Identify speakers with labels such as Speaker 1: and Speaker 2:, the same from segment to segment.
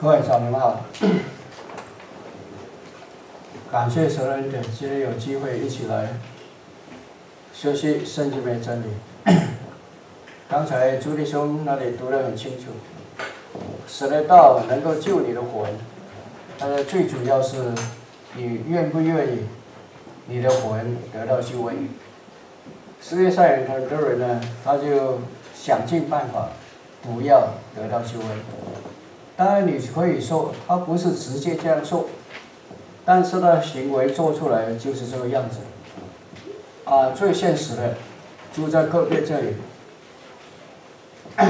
Speaker 1: 各位早上好，感谢神恩典，今天有机会一起来学习圣经的真理。刚才朱弟兄那里读得很清楚，神的道能够救你的魂，但是最主要是你愿不愿意你的魂得到救恩。世界上有很多人呢，他就想尽办法不要得到救恩。当然你可以说他不是直接这样做，但是呢，行为做出来就是这个样子。啊，最现实的，住在个别这里，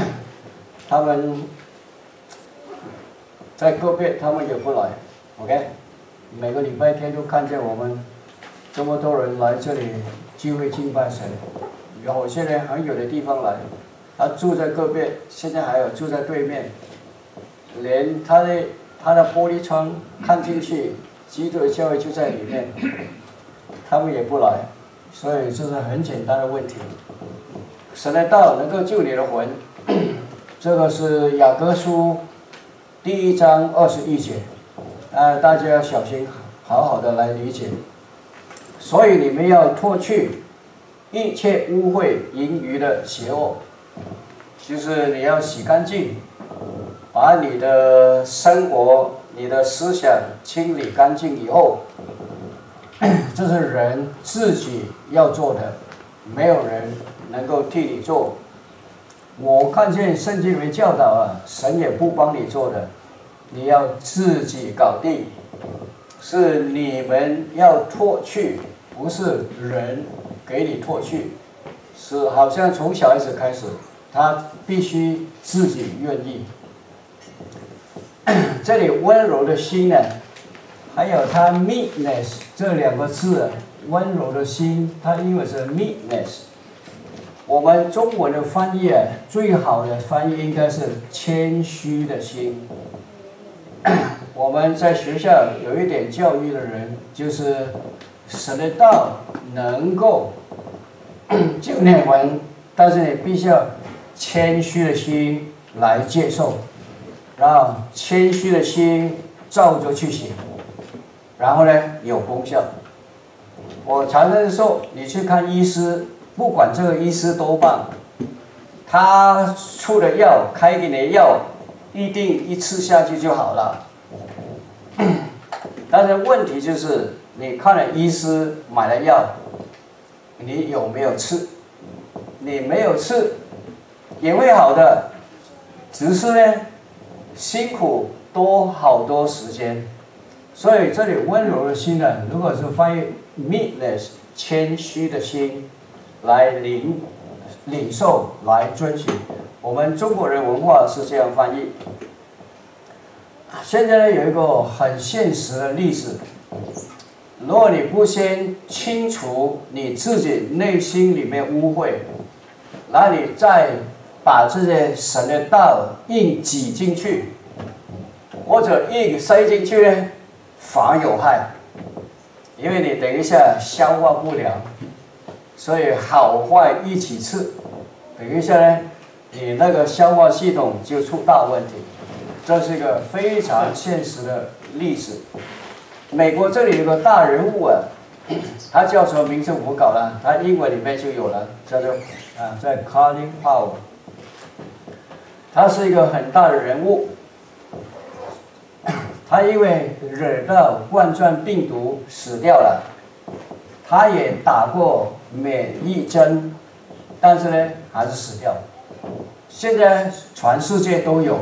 Speaker 1: 他们在个别，他们也不来，OK？每个礼拜天都看见我们这么多人来这里聚会敬拜神，有些人很远的地方来，他住在个别，现在还有住在对面。连他的他的玻璃窗看进去，基督的教会就在里面，他们也不来，所以这是很简单的问题。神的道能够救你的魂，这个是雅各书第一章二十一节，啊，大家要小心，好好的来理解。所以你们要脱去一切污秽盈余的邪恶，就是你要洗干净。把你的生活、你的思想清理干净以后，这是人自己要做的，没有人能够替你做。我看见圣经里面教导啊，神也不帮你做的，你要自己搞定。是你们要脱去，不是人给你脱去，是好像从小孩子开始，他必须自己愿意。这里温柔的心呢，还有它 meekness 这两个字，温柔的心，它英文是 meekness。我们中文的翻译啊，最好的翻译应该是谦虚的心。我们在学校有一点教育的人，就是神的道能够 就念完，但是你必须要谦虚的心来接受。然后谦虚的心照着去行，然后呢有功效。我常常说，你去看医师，不管这个医师多棒，他出的药开给你的药，一定一次下去就好了。但是问题就是，你看了医师买了药，你有没有吃？你没有吃，也会好的，只是呢。辛苦多好多时间，所以这里温柔的心呢，如果是翻译 meekness 谦虚的心，来领领受来遵循，我们中国人文化是这样翻译。现在呢有一个很现实的例子，如果你不先清除你自己内心里面污秽，那你再。把这些神的道硬挤进去，或者硬塞进去呢，反而有害，因为你等一下消化不良，所以好坏一起吃，等一下呢，你那个消化系统就出大问题。这是一个非常现实的例子。美国这里有个大人物啊，他叫什么名字我搞了，他英文里面就有了，叫做啊，在 Colin Powell。他是一个很大的人物，他因为惹到冠状病毒死掉了，他也打过免疫针，但是呢还是死掉。现在全世界都有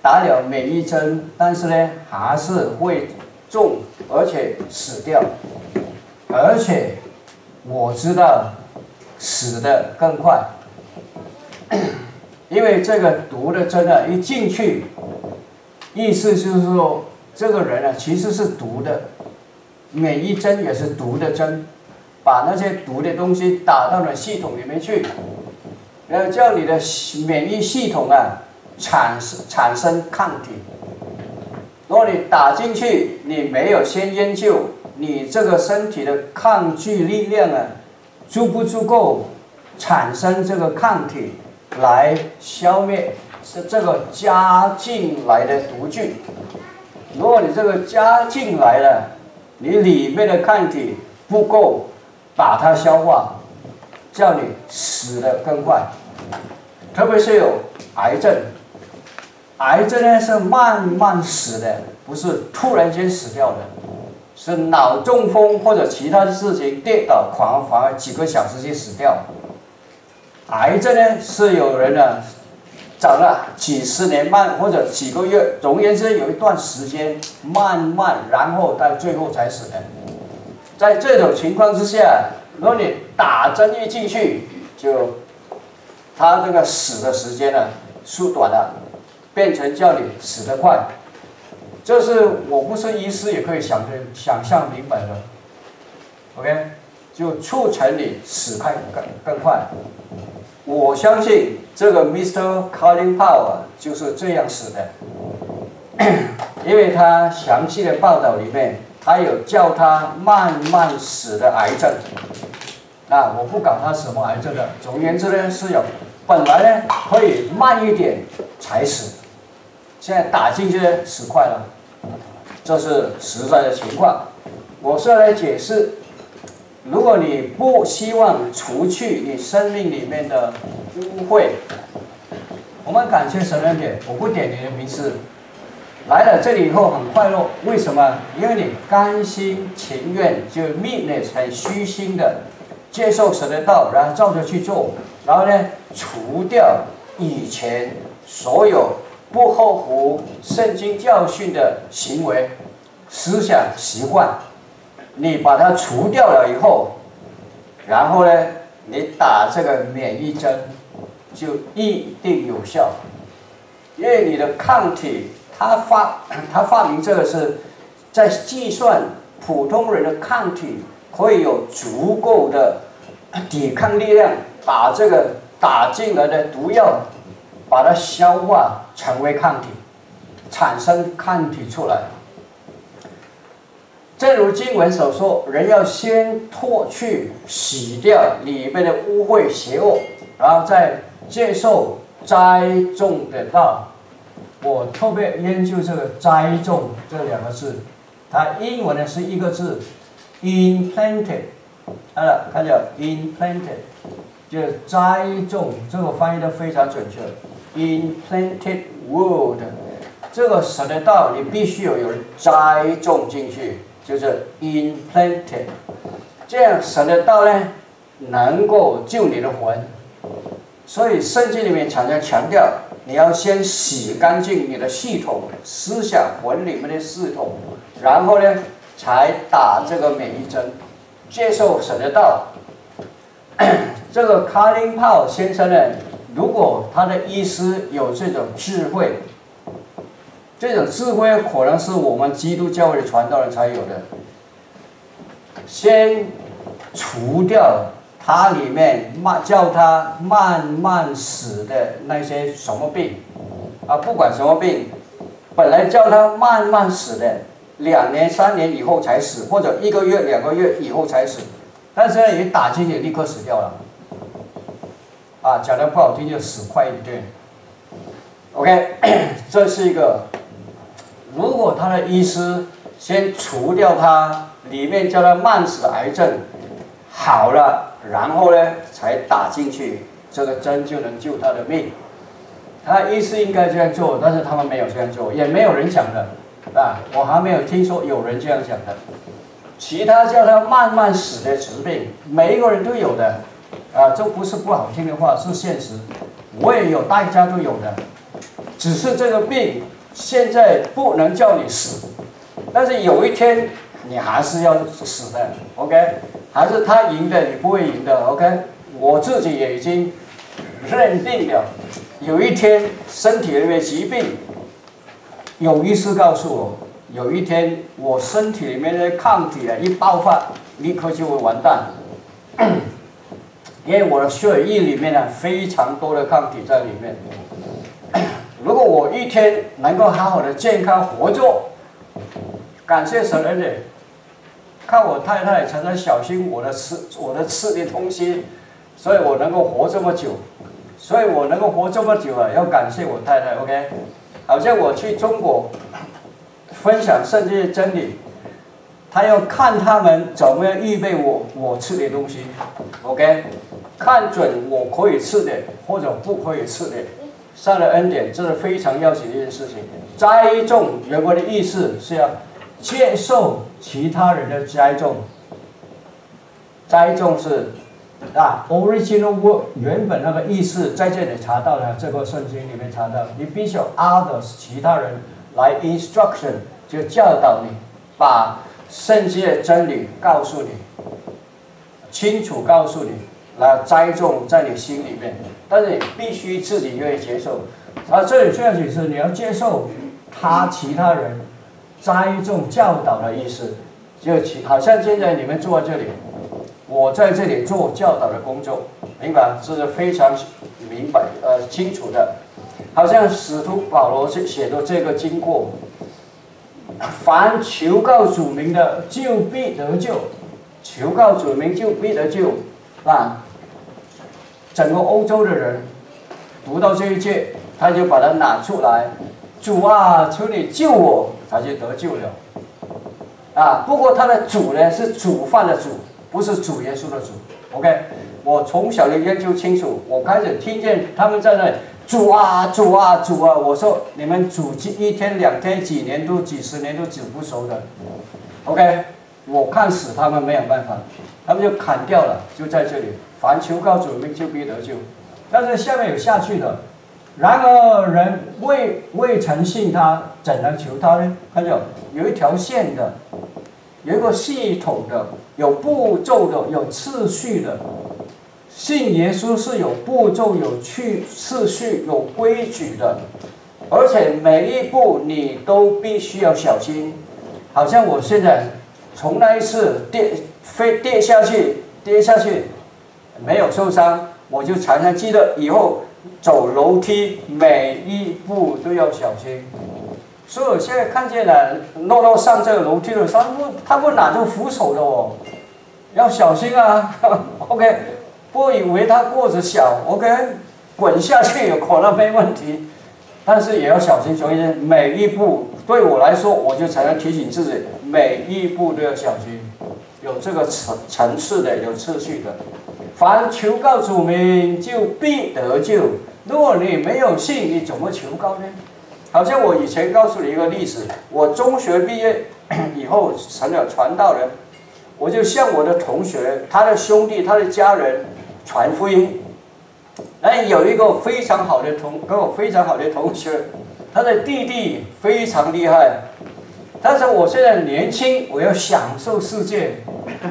Speaker 1: 打了免疫针，但是呢还是会中，而且死掉，而且我知道死的更快。因为这个毒的针啊，一进去，意思就是说，这个人啊其实是毒的，免疫针也是毒的针，把那些毒的东西打到了系统里面去，然后叫你的免疫系统啊产生产生抗体。如果你打进去，你没有先研究你这个身体的抗拒力量啊，足不足够产生这个抗体。来消灭是这个加进来的毒菌。如果你这个加进来了，你里面的抗体不够把它消化，叫你死的更快。特别是有癌症，癌症呢是慢慢死的，不是突然间死掉的，是脑中风或者其他的事情跌倒，狂反而几个小时就死掉。癌症呢是有人呢长了几十年慢或者几个月，总而言之有一段时间慢慢，然后到最后才死的。在这种情况之下，如果你打针一进去就。他这个死的时间呢，缩短了，变成叫你死得快，这是我不是医师也可以想的想象明白的，OK，就促成你死开更更快。我相信这个 Mr. Colin Powell 就是这样死的，因为他详细的报道里面，他有叫他慢慢死的癌症。那我不搞他什么癌症的，总而言之呢，是有本来呢可以慢一点才死，现在打进去呢死快了，这是实在的情况。我是来解释，如果你不希望除去你生命里面的污秽，我们感谢神恩典，我不点你的名字，来了这里以后很快乐，为什么？因为你甘心情愿，就 meekness 很虚心的。接受神的道，然后照着去做，然后呢，除掉以前所有不合乎圣经教训的行为、思想、习惯，你把它除掉了以后，然后呢，你打这个免疫针就一定有效，因为你的抗体，他发 他发明这个是在计算普通人的抗体可以有足够的。抵抗力量把这个打进来的毒药，把它消化成为抗体，产生抗体出来。正如经文所说，人要先脱去、洗掉里面的污秽邪恶，然后再接受栽种的道。我特别研究这个“栽种”这两个字，它英文呢是一个字，implanted。好了，看叫 implanted，就是栽种，这个翻译的非常准确。implanted word，这个神的道你必须有有栽种进去，就是 implanted，这样神的道呢能够救你的魂。所以圣经里面常常强调，你要先洗干净你的系统、思想、魂里面的系统，然后呢才打这个免疫针。接受神的道，这个卡林炮先生呢，如果他的医师有这种智慧，这种智慧可能是我们基督教的传道人才有的。先除掉他里面慢叫他慢慢死的那些什么病啊，不管什么病，本来叫他慢慢死的。两年、三年以后才死，或者一个月、两个月以后才死，但是呢，你打进去立刻死掉了。啊，讲的不好听就死快一点。OK，这是一个，如果他的医师先除掉他里面叫他慢死癌症，好了，然后呢才打进去，这个针就能救他的命。他医师应该这样做，但是他们没有这样做，也没有人讲的。啊，我还没有听说有人这样讲的。其他叫他慢慢死的疾病，每一个人都有的。啊，这不是不好听的话，是现实。我也有，大家都有的。只是这个病现在不能叫你死，但是有一天你还是要死的。OK，还是他赢的，你不会赢的。OK，我自己也已经认定了，有一天身体里面疾病。有医师告诉我，有一天我身体里面的抗体啊一爆发，立刻就会完蛋，因为我的血液里面呢非常多的抗体在里面。如果我一天能够好好的健康活着，感谢神恩典，看我太太常常小心我的吃我的吃的东西，所以我能够活这么久。所以我能够活这么久啊，要感谢我太太。OK，好像我去中国分享圣经的真理，他要看他们怎么样预备我我吃的东西。OK，看准我可以吃的或者不可以吃的。上了恩典，这是非常要紧的一件事情。栽种原文的意思是要接受其他人的栽种。栽种是。啊，original word 原本那个意思在这里查到了，这个圣经里面查到，你必须 others 其他人来 instruction 就教导你，把圣经的真理告诉你，清楚告诉你，来栽种在你心里面，但是你必须自己愿意接受。啊，这里确实是你要接受他其他人栽种教导的意思，就其好像现在你们坐在这里。我在这里做教导的工作，明白？这是非常明白呃清楚的，好像使徒保罗写写的这个经过，凡求告主名的，就必得救；求告主名就必得救，啊！整个欧洲的人读到这一节，他就把它拿出来，主啊，求你救我，他就得救了。啊，不过他的主呢是煮饭的主。不是主耶稣的主，OK。我从小就研究清楚，我开始听见他们在那里煮啊煮啊煮啊，我说你们煮几一天两天几年都几十年都煮不熟的，OK。我看死他们没有办法，他们就砍掉了，就在这里。凡求告主名就必得救，但是下面有下去的。然而人未未曾信他，怎能求他呢？看见有一条线的。有一个系统的，有步骤的，有次序的。信耶稣是有步骤、有去次序、有规矩的，而且每一步你都必须要小心。好像我现在从那一次跌飞跌下去，跌下去没有受伤，我就常常记得以后走楼梯每一步都要小心。所以我现在看见了，诺诺上这个楼梯的时候，他不他不拿着扶手的哦，要小心啊。OK，不以为他个子小，OK，滚下去有可能没问题，但是也要小心。所以每一步对我来说，我就常常提醒自己，每一步都要小心，有这个层层次的，有次序的。凡求告主名，就必得救。如果你没有信，你怎么求告呢？好像我以前告诉你一个例子，我中学毕业以后成了传道人，我就向我的同学、他的兄弟、他的家人传福音。哎，有一个非常好的同跟我非常好的同学，他的弟弟非常厉害。他说：“我现在年轻，我要享受世界。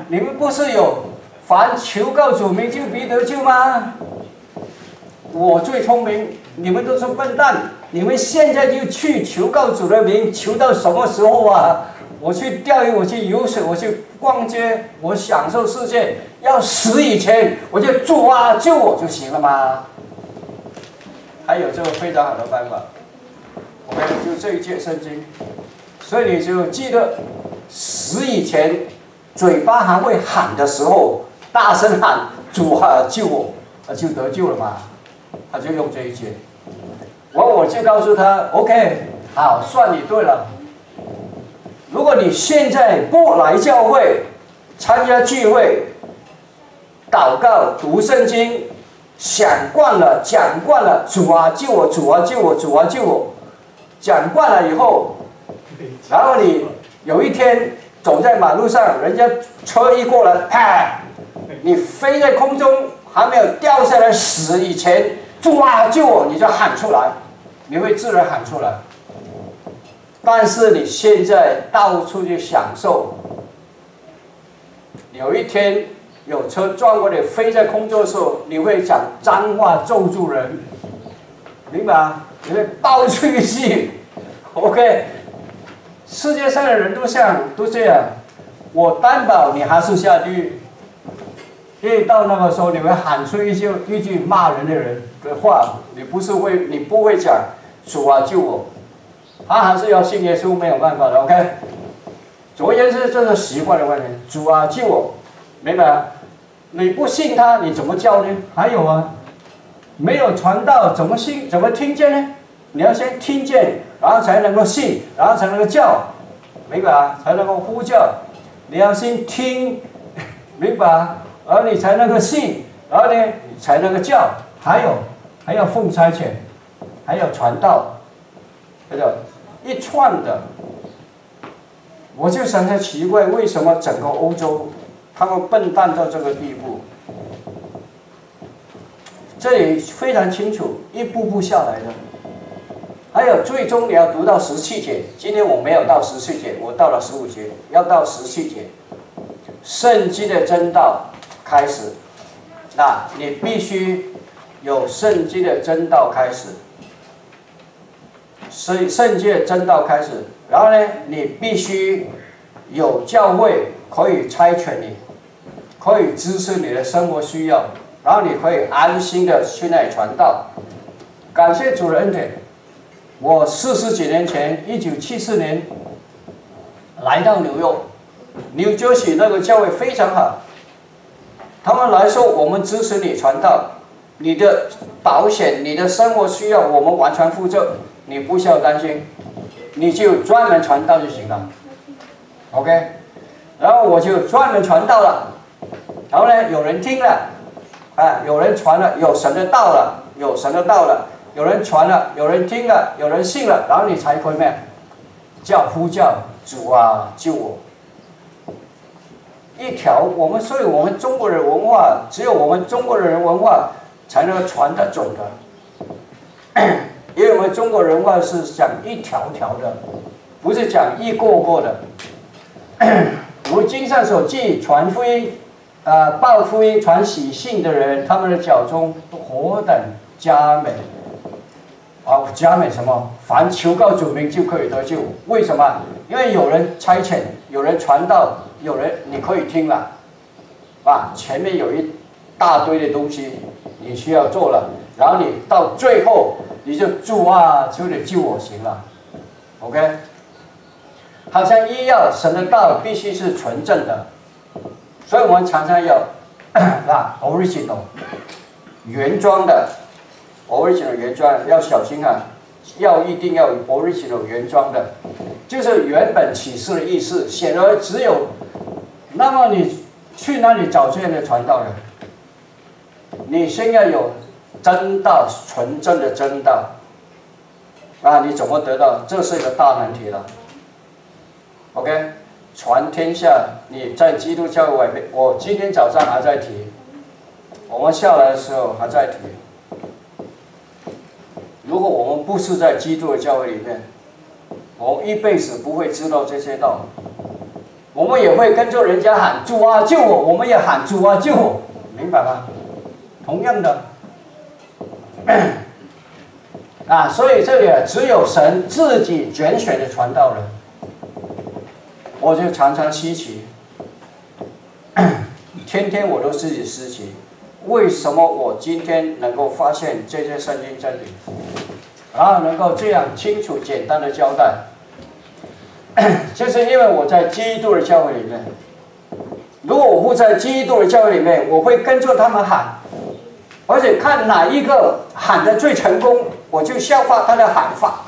Speaker 1: 你们不是有凡求告主名就必得救吗？我最聪明，你们都是笨蛋。”你们现在就去求告主的名，求到什么时候啊？我去钓鱼，我去游水，我去逛街，我享受世界。要死以前，我就主啊救我就行了吗？还有这个非常好的办法，OK，就这一节圣经。所以你就记得，死以前，嘴巴还会喊的时候，大声喊主啊救我，啊就得救了嘛。他就用这一句。我我就告诉他，OK，好，算你对了。如果你现在不来教会参加聚会、祷告、读圣经，想惯了、讲惯了，主啊救我，主啊救我，主啊救我，讲惯了以后，然后你有一天走在马路上，人家车一过来，啪，你飞在空中还没有掉下来死以前，主啊救我，你就喊出来。你会自然喊出来，但是你现在到处去享受，有一天有车撞过你飞在空中的时候，你会讲脏话咒住人，明白啊？你会爆出一句，OK，世界上的人都像都这样，我担保你还是下地狱。一到那个时候，你会喊出一句一句骂人的人的话，你不是会，你不会讲主啊救我，他还是要信耶稣，没有办法的，OK。总而言之，这是习惯的问题。主啊救我，明白？你不信他，你怎么叫呢？还有啊，没有传道怎么信？怎么听见呢？你要先听见，然后才能够信，然后才能够叫，明白啊？才能够呼叫。你要先听，明白啊？而你才能够信，然后呢，才能够叫。还有，还要奉差遣，还要传道，这个一串的。我就想想奇怪，为什么整个欧洲他们笨蛋到这个地步？这里非常清楚，一步步下来的。还有最终你要读到十七节，今天我没有到十七节，我到了十五节，要到十七节，圣经的真道开始，那你必须有圣经的真道开始，圣圣经的真道开始。然后呢，你必须有教会可以差遣你，可以支持你的生活需要，然后你可以安心的去那里传道。感谢主的恩典，我四十几年前，一九七四年来到纽约，纽约市那个教会非常好，他们来说我们支持你传道，你的保险、你的生活需要我们完全负责，你不需要担心。你就专门传道就行了，OK，然后我就专门传道了，然后呢，有人听了，啊，有人传了，有神的道了，有神的道了，有人传了，有人听了，有人信了，然后你才可以咩？叫呼叫主啊，救我！一条，我们所以我们中国人文化，只有我们中国人文化才能传得准的。因为我们中国人话是讲一条条的，不是讲一个个的。如经上所记，传福音、啊报福音、传喜信的人，他们的脚中何等佳美！啊，佳美什么？凡求告主名就可以得救。为什么？因为有人差遣，有人传道，有人你可以听了，啊，前面有一大堆的东西你需要做了，然后你到最后。你就主啊，求你救我行了，OK。好像医药神的道必须是纯正的，所以我们常常要 啊 original 原装的 original 原装要小心啊，要一定要 original 原装的，就是原本启示的意思。显而只有，那么你去哪里找这样的传道人？你先要有。真道，纯正的真道，啊，你怎么得到？这是一个大难题了。OK，传天下，你在基督教外面，我今天早上还在提，我们下来的时候还在提。如果我们不是在基督的教会里面，我一辈子不会知道这些道。我们也会跟着人家喊主啊救我，我们也喊主啊救我，明白吗？同样的。啊，所以这里只有神自己拣选的传道人，我就常常稀奇，天天我都自己稀奇，为什么我今天能够发现这些圣经真理，然后能够这样清楚简单的交代，就是因为我在基督的教会里面，如果我不在基督的教会里面，我会跟着他们喊。而且看哪一个喊的最成功，我就效法他的喊法，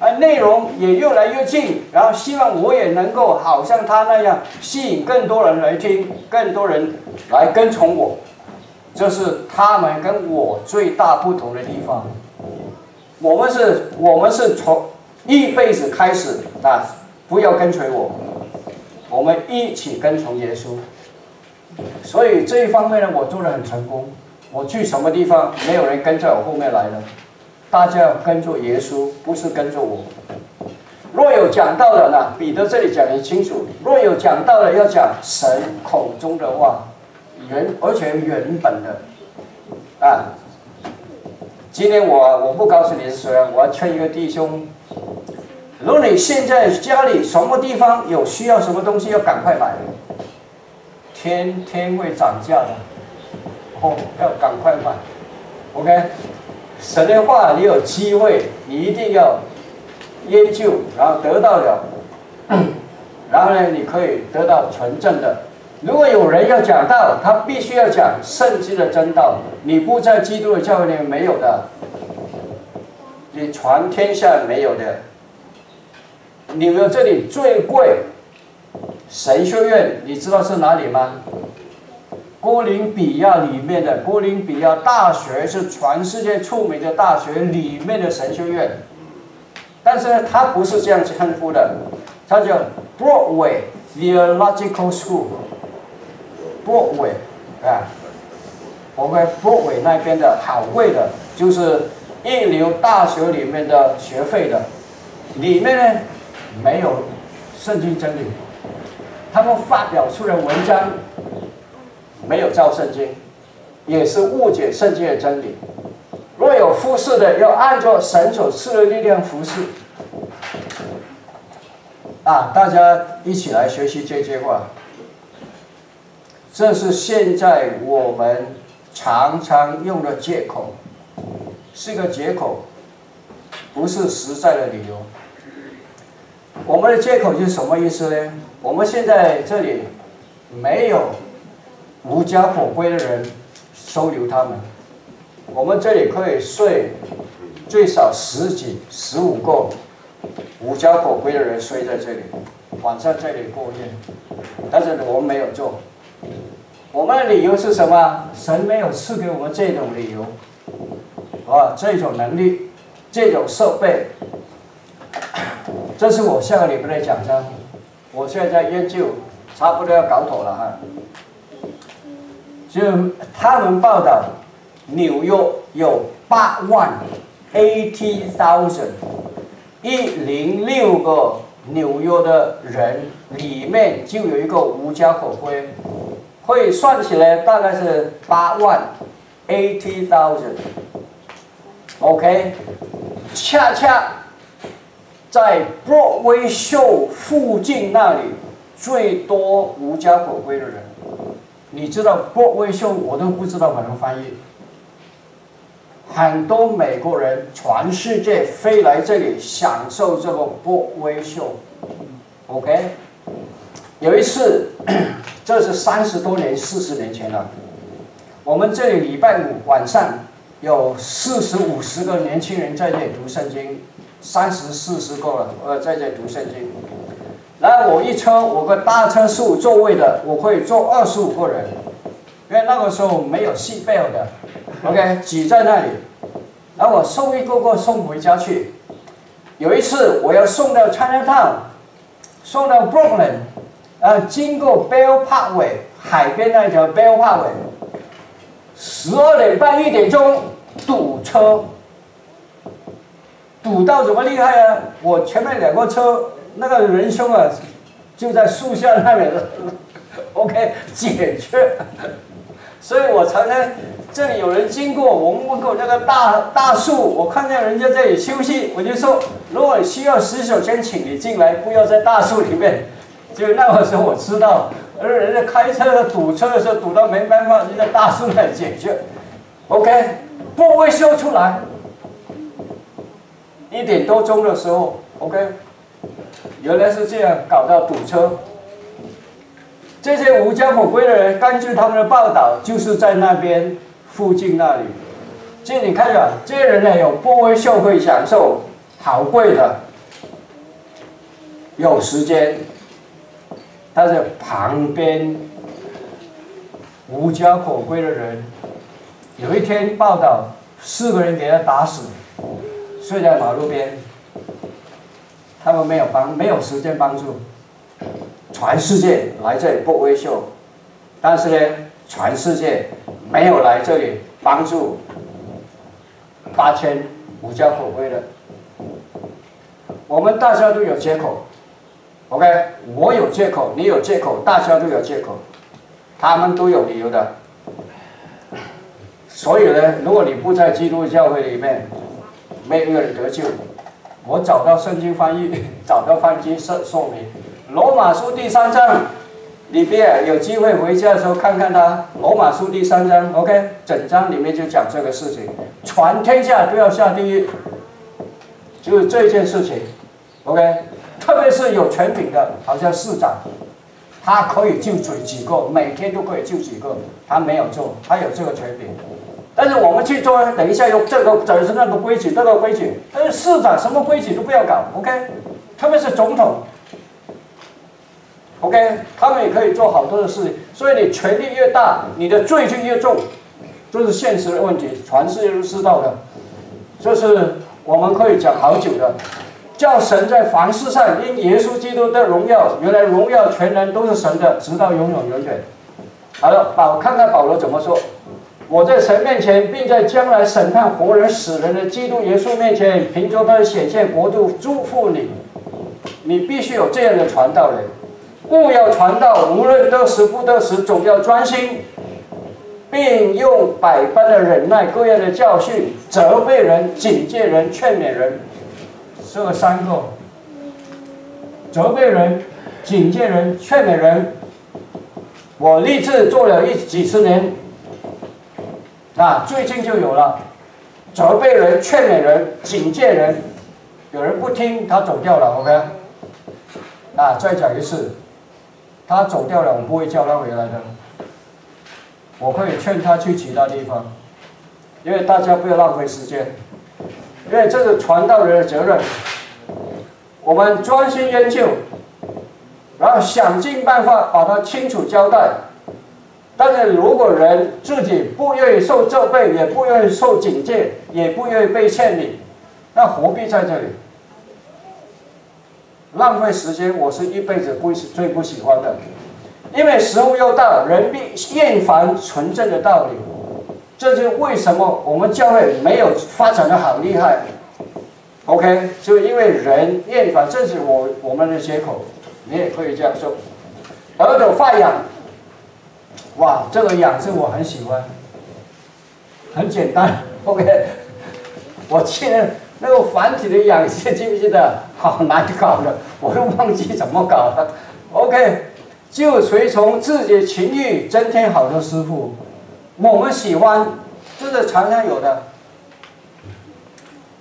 Speaker 1: 而内容也越来越近，然后希望我也能够好像他那样吸引更多人来听，更多人来跟从我，这是他们跟我最大不同的地方。我们是，我们是从一辈子开始啊，不要跟随我，我们一起跟从耶稣。所以这一方面呢，我做的很成功。我去什么地方，没有人跟在我后面来的，大家要跟着耶稣，不是跟着我。若有讲道的呢，彼得这里讲得清楚。若有讲道的，要讲神口中的话，原而且原本的。啊，今天我我不告诉你是谁，我要劝一个弟兄。如果你现在家里什么地方有需要什么东西，要赶快买，天天会涨价的。哦，要赶快买，OK。神的话，你有机会，你一定要研究，然后得到了，然后呢，你可以得到纯正的如果有人要讲道，他必须要讲圣经的真道。你不在基督的教会里面没有的，你传天下没有的。你们这里最贵神学院，你知道是哪里吗？哥伦比亚里面的哥伦比亚大学是全世界出名的大学里面的神学院，但是呢，它不是这样称呼的，它叫 Broadway Theological School。Boy 啊，我们 boy 那边的好贵的，就是一流大学里面的学费的，里面呢没有圣经真理，他们发表出的文章没有照圣经，也是误解圣经的真理。若有服侍的，要按照神所赐的力量服侍。啊，大家一起来学习这句话。这是现在我们常常用的借口，是个借口，不是实在的理由。我们的借口是什么意思呢？我们现在这里没有无家可归的人收留他们，我们这里可以睡最少十几、十五个无家可归的人睡在这里，晚上这里过夜，但是我们没有做。我们的理由是什么？神没有赐给我们这种理由，啊，这种能力，这种设备。这是我下个礼拜的讲章，我现在研究，差不多要搞妥了哈。就他们报道，纽约有八万 （eighty thousand），一零六个纽约的人里面就有一个无家可归。所以算起来大概是八万，eighty thousand，OK，恰恰在 Broadway Show 附近那里最多无家可归的人，你知道 Broadway Show 我都不知道怎么翻译，很多美国人全世界飞来这里享受这个 Broadway Show，OK，有一次。这是三十多年、四十年前了。我们这里礼拜五晚上有四十五十个年轻人在这里读圣经，三十四十个了，呃，在这里读圣经。然后我一车，我个大车十五座位的，我可以坐二十五个人，因为那个时候没有系 belt 的，OK，挤在那里。然后我送一个个送回家去。有一次我要送到 Chinatown，送到 Brooklyn。呃，经过 Bell Parkway 海边那条 Bell Parkway，十二点半一点钟堵车，堵到怎么厉害啊？我前面两个车那个人兄啊，就在树下那边，OK 解决。所以我常常这里有人经过，我们门口那个大大树，我看见人家这里休息，我就说，如果需要洗手间，请你进来，不要在大树里面。就那个时候我知道，而人家开车的堵车的时候堵到没办法，人家大树那里解决。OK，不会修出来。一点多钟的时候，OK，原来是这样搞到堵车。这些无家可归的人，根据他们的报道，就是在那边附近那里。这你看着，这些人呢有不会秀会享受，好贵的，有时间。但是旁边无家可归的人，有一天报道，四个人给他打死，睡在马路边。他们没有帮，没有时间帮助。全世界来这里不微笑，但是呢，全世界没有来这里帮助八千无家可归的。我们大家都有借口。OK，我有借口，你有借口，大家都有借口，他们都有理由的。所以呢，如果你不在基督教会里面，没有一个人得救。我找到圣经翻译，找到翻经说说明，罗马书第三章，里边有机会回家的时候看看它。罗马书第三章，OK，整章里面就讲这个事情，全天下都要下地狱，就是这件事情，OK。特别是有权柄的，好像市长，他可以救几几个，每天都可以救几个，他没有做，他有这个权柄。但是我们去做，等一下有这个，这是那个规矩，这个规矩。但是市长什么规矩都不要搞，OK？特别是总统，OK？他们也可以做好多的事情。所以你权力越大，你的罪就越重，这是现实的问题，全世界都知道的。这是我们可以讲好久的。叫神在凡事上因耶稣基督的荣耀，原来荣耀全能都是神的，直到永永远远。好了，保看看保罗怎么说。我在神面前，并在将来审判活人死人的基督耶稣面前，凭着他的显现国度祝福你。你必须有这样的传道人，勿要传道，无论得时不得时，总要专心，并用百般的忍耐、各样的教训，责备人、警戒人、劝勉人。这三个：责备人、警戒人、劝勉人。我立志做了一几十年，啊，最近就有了责备人、劝勉人、警戒人。有人不听，他走掉了，OK？啊，再讲一次，他走掉了，我不会叫他回来的。我会劝他去其他地方，因为大家不要浪费时间。因为这是传道人的责任，我们专心研究，然后想尽办法把它清楚交代。但是如果人自己不愿意受责备，也不愿意受警戒，也不愿意被劝勉，那何必在这里浪费时间？我是一辈子不最不喜欢的，因为时候又到，人必厌烦纯正的道理。这就为什么我们教会没有发展的好厉害，OK？就因为人厌烦，这是我我们的借口，你也可以这样说。耳朵发痒，哇，这个痒是我很喜欢，很简单，OK？我记得那个繁体的痒，记不记得？好难搞的，我都忘记怎么搞了，OK？就随从自己情欲增添好的师傅。我们喜欢，这是常常有的。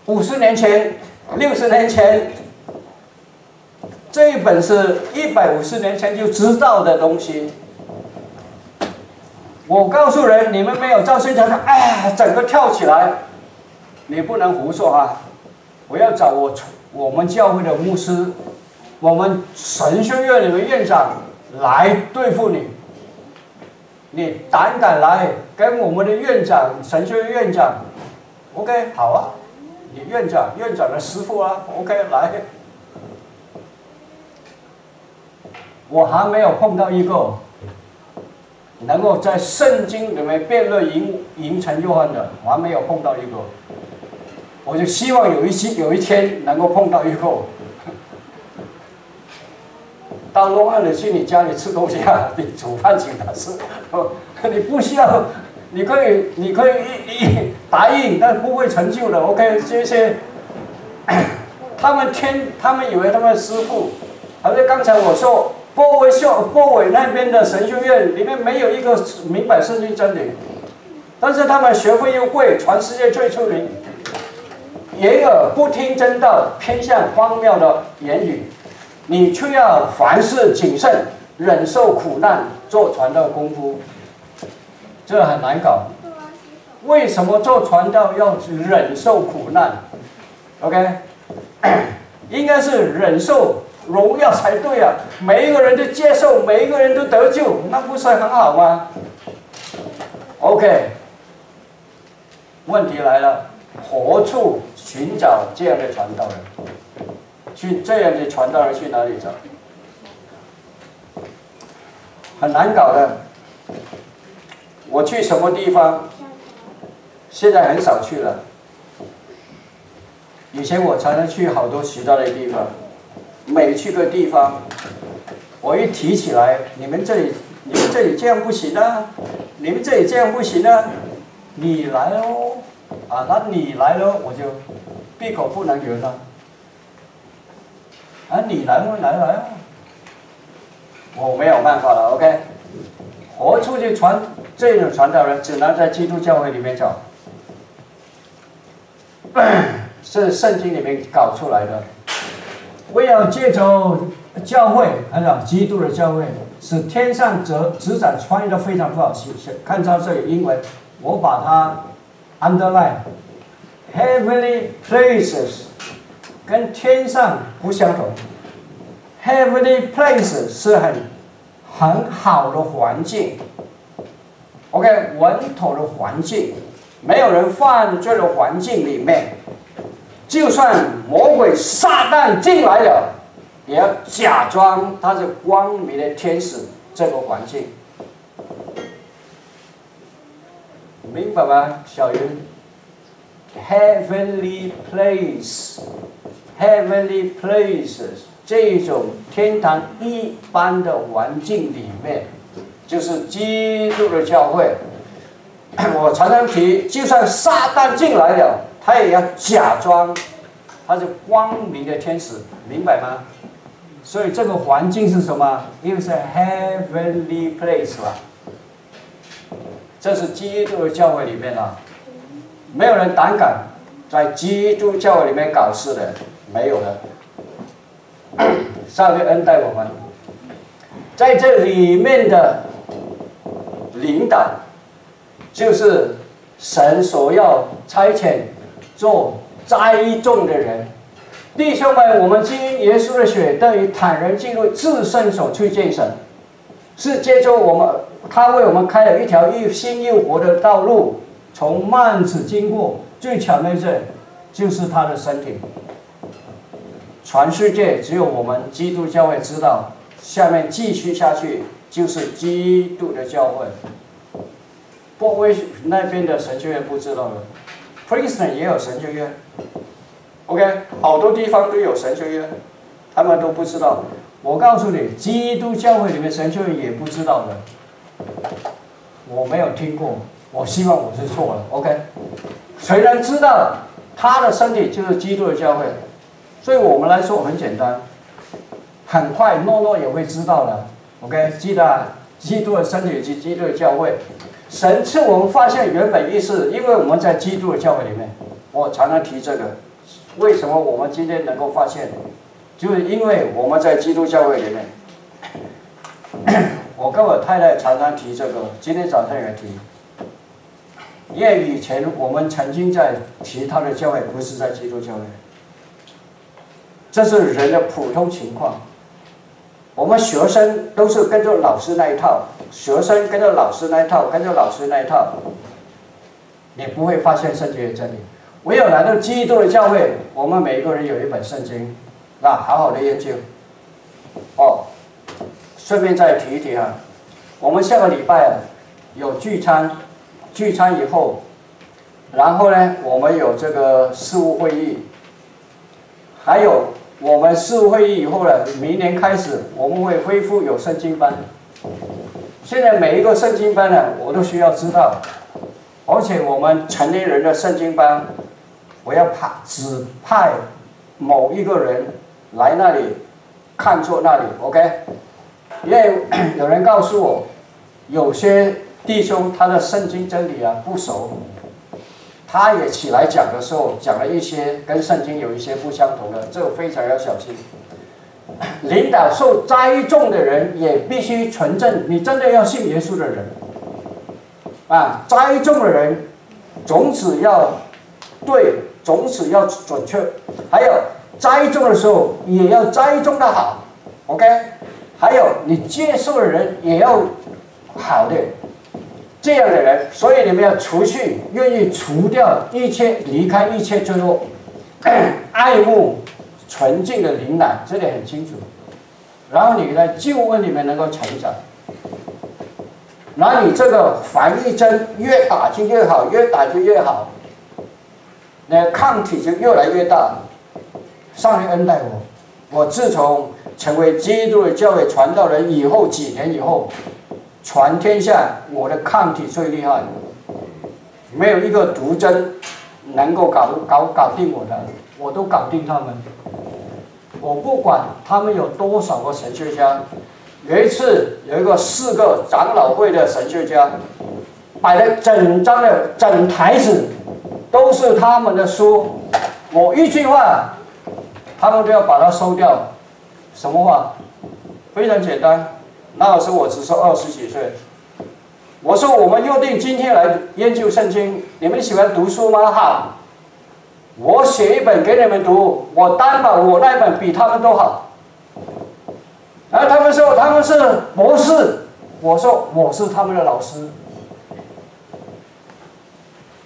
Speaker 1: 五十年前、六十年前，这一本是一百五十年前就知道的东西。我告诉人，你们没有照现在的，哎，整个跳起来，你不能胡说啊！我要找我我们教会的牧师，我们神学院里的院长来对付你。你胆敢来跟我们的院长、神学院长，OK，好啊，你院长、院长的师傅啊，OK，来。我还没有碰到一个能够在圣经里面辩论赢赢成约翰的，我还没有碰到一个。我就希望有一期有一天能够碰到一个。到罗汉的去你家里吃东西啊，你煮饭请他吃，你不需要，你可以，你可以一一答应，但不会成就的。OK，这些，他们天，他们以为他们师傅，好像刚才我说，波维秀波维那边的神学院里面没有一个明白圣经真理，但是他们学费又贵，全世界最出名，言耳不听真道，偏向荒谬的言语。你却要凡事谨慎，忍受苦难，做传道功夫，这很难搞。为什么做传道要忍受苦难？OK，应该是忍受荣耀才对啊！每一个人都接受，每一个人都得救，那不是很好吗？OK，问题来了，何处寻找这样的传道人？去这样的传道人去哪里找？很难搞的。我去什么地方？现在很少去了。以前我常常去好多其他的地方。每去个地方，我一提起来，你们这里，你们这里这样不行啊！你们这里这样不行啊！你来喽，啊，那你来喽，我就闭口不能言了。啊，你来吗？来来啊！我没有办法了，OK。活出去传这种传道人，只能在基督教会里面找，是圣经里面搞出来的。我要借着教会，看到基督的教会，使天上则执掌穿译的非常不好写，看到这里英文，我把它 underline heavenly places 跟天上不相同，heavenly place 是很很好的环境，OK 稳妥的环境，没有人犯罪的环境里面，就算魔鬼撒旦进来了。也要假装他是光明的天使，这个环境，明白吗，小云？？Heavenly place，Heavenly places，这种天堂一般的环境里面，就是基督的教会。我常常提，就算撒旦进来了，他也要假装他是光明的天使，明白吗？所以这个环境是什么？因为是 heavenly place 吧。这是基督的教会里面啊，没有人胆敢在基督教里面搞事的，没有的。上帝恩待我们，在这里面的领导，就是神所要差遣做栽种的人。弟兄们，我们经耶稣的血，等于坦然进入自身所去见神，是接着我们，他为我们开了一条又新又活的道路，从幔子经过。最强的是，就是他的身体。全世界只有我们基督教会知道，下面继续下去就是基督的教会。波威那边的神学院不知道了，Princeton 也有神学院。OK，好多地方都有神学院，他们都不知道。我告诉你，基督教会里面神学院也不知道的。我没有听过，我希望我是错了。OK，谁能知道他的身体就是基督的教会？所以我们来说很简单，很快诺诺也会知道的。OK，记得基督的身体及基督的教会。神赐我们发现原本意思，因为我们在基督的教会里面，我常常提这个。为什么我们今天能够发现？就是因为我们在基督教会里面。我跟我太太常常提这个，今天早上也提。因为以前我们曾经在其他的教会，不是在基督教会。这是人的普通情况。我们学生都是跟着老师那一套，学生跟着老师那一套，跟着老师那一套，你不会发现圣经的真理。唯有来到基督的教会，我们每一个人有一本圣经，那好好的研究。哦，顺便再提一提啊，我们下个礼拜啊有聚餐，聚餐以后，然后呢，我们有这个事务会议，还有我们事务会议以后呢，明年开始我们会恢复有圣经班。现在每一个圣经班呢，我都需要知道，而且我们成年人的圣经班。我要派指派某一个人来那里看错那里，OK？因为有人告诉我，有些弟兄他的圣经真理啊不熟，他也起来讲的时候讲了一些跟圣经有一些不相同的，这个非常要小心。领导受栽种的人也必须纯正，你真的要信耶稣的人啊，栽种的人种子要对。种子要准确，还有栽种的时候也要栽种的好，OK？还有你接受的人也要好的，这样的人，所以你们要除去，愿意除掉一切，离开一切罪恶，爱慕纯净的灵奶，这点很清楚。然后你在旧恩里面能够成长，那你这个防疫针越打就越好，越打就越好。那抗体就越来越大。上帝恩待我，我自从成为基督的教会传道人以后，几年以后，全天下我的抗体最厉害，没有一个毒针能够搞搞搞定我的，我都搞定他们。我不管他们有多少个神学家，有一次有一个四个长老会的神学家，摆了整张的整台子。都是他们的书，我一句话，他们都要把它收掉。什么话？非常简单，那时候我只是二十几岁。我说我们约定今天来研究圣经，你们喜欢读书吗？哈，我写一本给你们读，我担保我那本比他们都好。然后他们说他们是博士，我说我是他们的老师。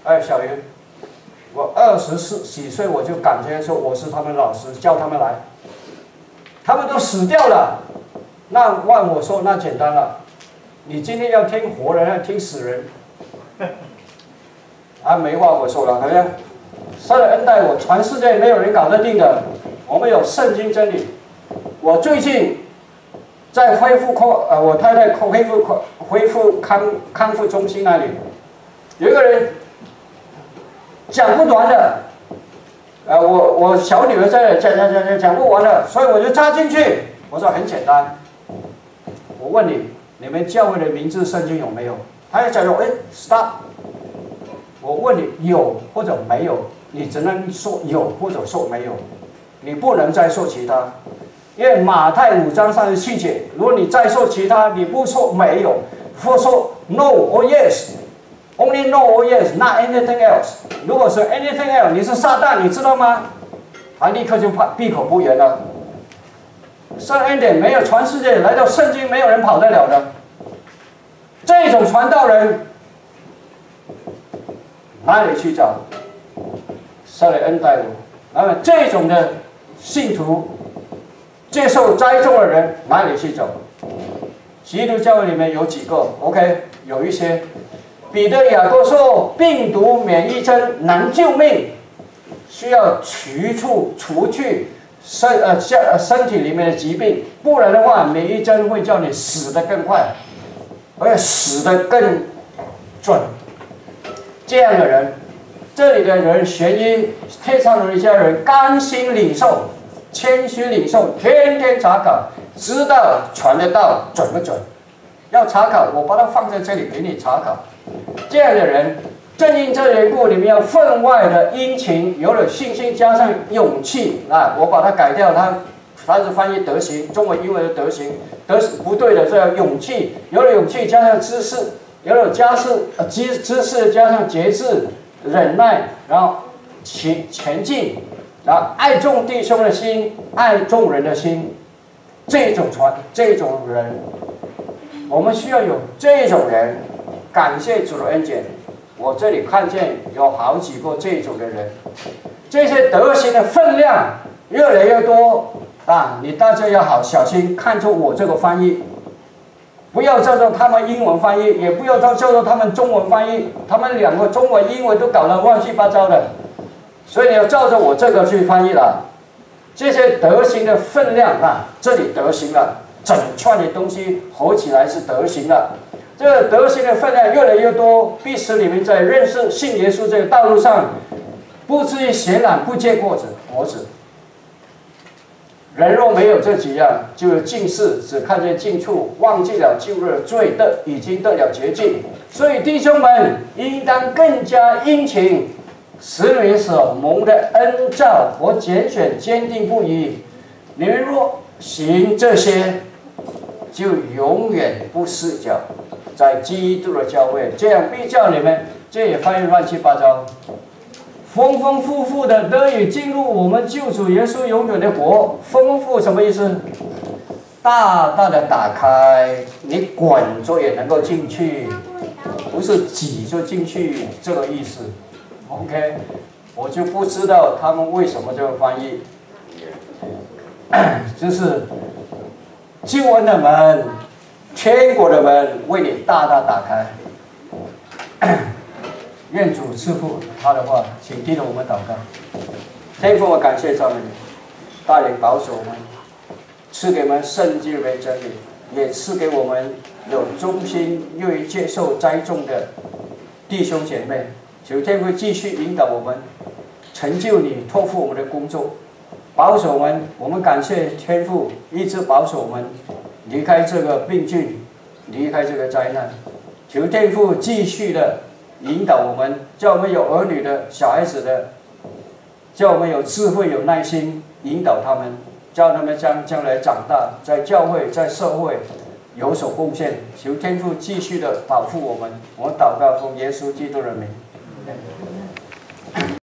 Speaker 1: 哎，小云，我二十四几岁我就感觉说我是他们老师，叫他们来，他们都死掉了，那问我说那简单了。你今天要听活人，要听死人？啊，没话可说了，怎么样？神的恩待我，全世界没有人搞得定的。我们有圣经真理。我最近在恢复康，呃，我太太恢复康恢复康康复中心那里，有一个人讲不完的，呃，我我小女儿在讲讲讲讲讲不完的，所以我就插进去。我说很简单，我问你。你们教会的名字圣经有没有？他要讲说，哎，stop。我问你有或者没有，你只能说有或者说没有，你不能再说其他。因为马太五章三十七节，如果你再说其他，你不说没有，或说 no or yes，only no or yes，not anything else。如果是 anything else，你是撒旦，你知道吗？他立刻就怕闭口不言了。圣恩典没有全世界来到圣经，没有人跑得了的。这种传道人哪里去找？圣恩带路。那么这种的信徒接受栽种的人哪里去找？基督教里面有几个？OK，有一些。彼得、雅各说，病毒免疫针能救命，需要取除除去。身呃身呃身体里面的疾病，不然的话，免疫针会叫你死得更快，而且死得更准。这样的人，这里的人学医，天上的一些人甘心领受，谦虚领受，天天查考，知道传得到准不准？要查考，我把它放在这里给你查考。这样的人。正因这缘故，你们要分外的殷勤，有了信心，加上勇气啊！我把它改掉，它它是翻译德行，中文英文的德行，德不对的，这叫勇气。有了勇气，加上知识，有了家事呃知知识，加上节制、忍耐，然后前前进，然后爱众弟兄的心，爱众人的心，这种传这种人，我们需要有这种人，感谢主的恩典。我这里看见有好几个这种的人，这些德行的分量越来越多啊！你大家要好小心，看出我这个翻译，不要照着他们英文翻译，也不要照照着他们中文翻译，他们两个中文、英文都搞得乱七八糟的，所以你要照着我这个去翻译了。这些德行的分量啊，这里德行了，整串的东西合起来是德行了。这德行的分量越来越多，必使你们在认识信耶稣这个道路上，不至于闲懒不结果子。果子。人若没有这几样，就近视，只看见近处，忘记了旧日罪的已经得了洁净。所以弟兄们，应当更加殷勤，使你所蒙的恩照和拣选坚定不移。你们若行这些，就永远不失脚。在基督的教会，这样比较你们，这也翻译乱七八糟。丰丰富富的得以进入我们救主耶稣永远的国。丰富什么意思？大大的打开，你滚着也能够进去，不是挤着进去这个意思。OK，我就不知道他们为什么这个翻译，就是进我的门。天国的门为你大大打开，愿主赐福他的话，请听着我们祷告。天父，我感谢赞美你，带领保守我们，赐给我们圣经为真理，也赐给我们有忠心愿意接受栽种的弟兄姐妹。求天父继续引导我们，成就你托付我们的工作，保守我们。我们感谢天父一直保守我们。离开这个病菌，离开这个灾难，求天父继续的引导我们，叫我们有儿女的小孩子的，叫我们有智慧有耐心引导他们，叫他们将将来长大，在教会在社会有所贡献。求天父继续的保护我们。我祷告奉耶稣基督的名。